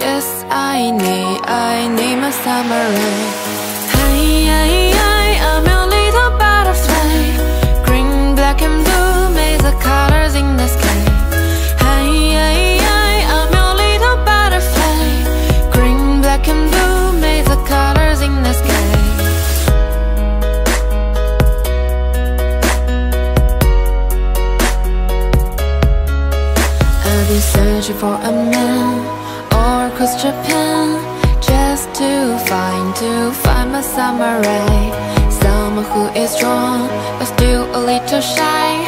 Yes, I need, I need my summer rain searching for a man all across Japan just to find to find my samurai, someone who is strong but still a little shy.